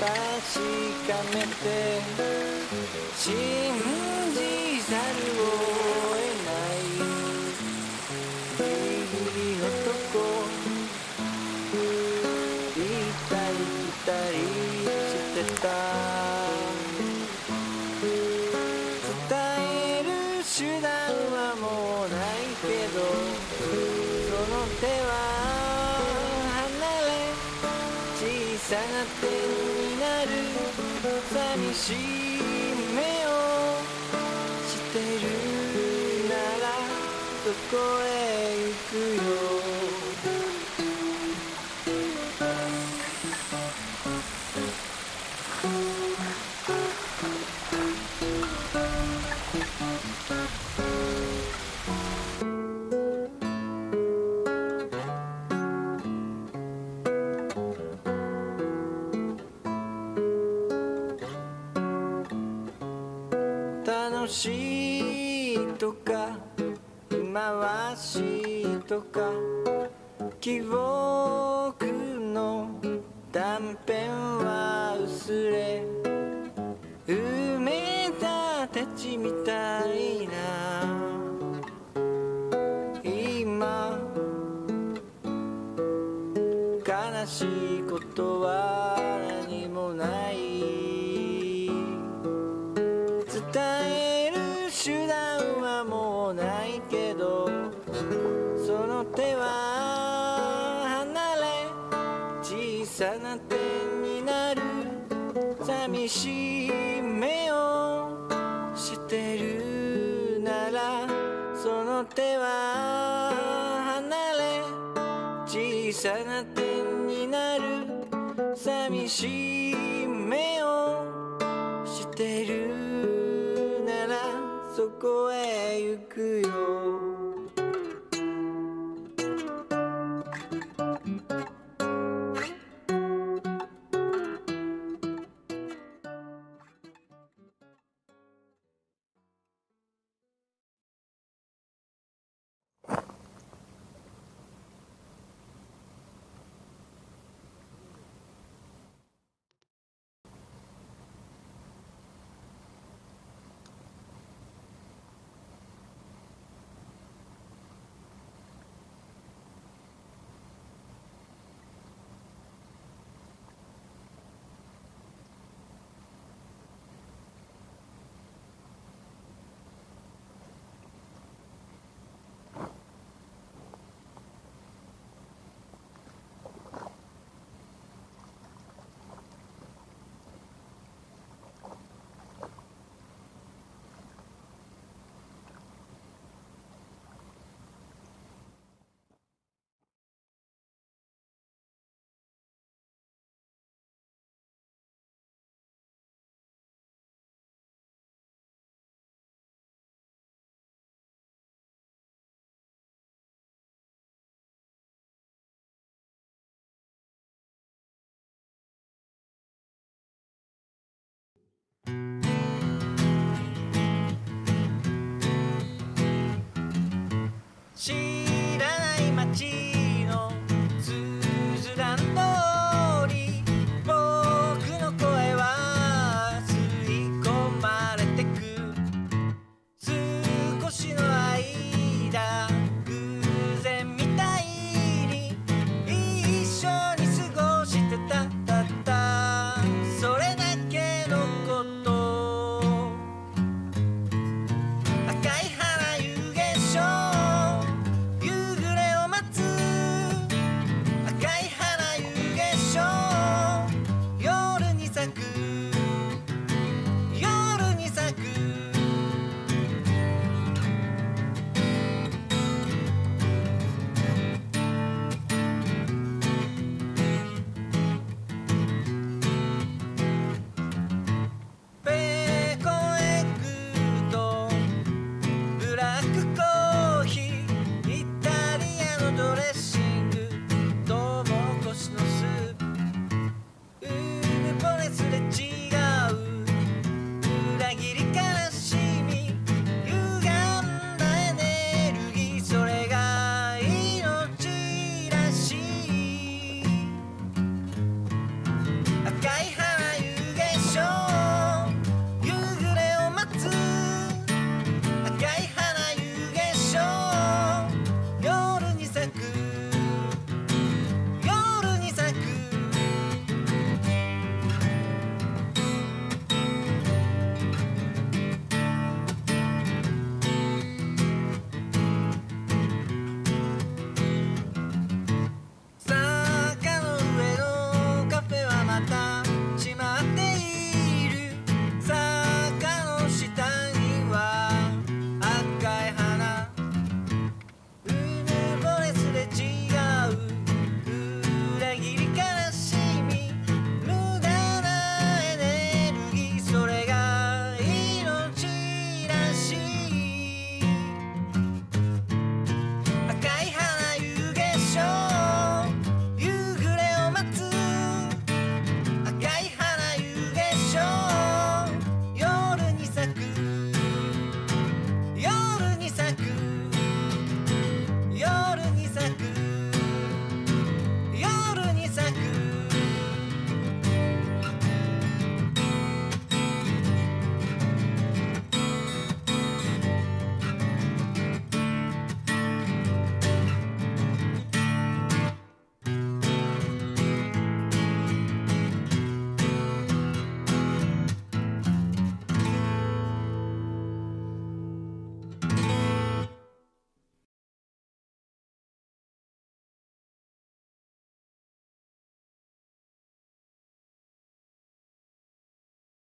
確かめて寂しい目をしてるならどこへ行くよしとか回しとか記憶の断片は薄れ埋めたたちみたいな。今悲しいことは何もない。伝えみし目をしてるならその手は離れ小さな手になる。寂しめをしてる。ならそこへ行くよし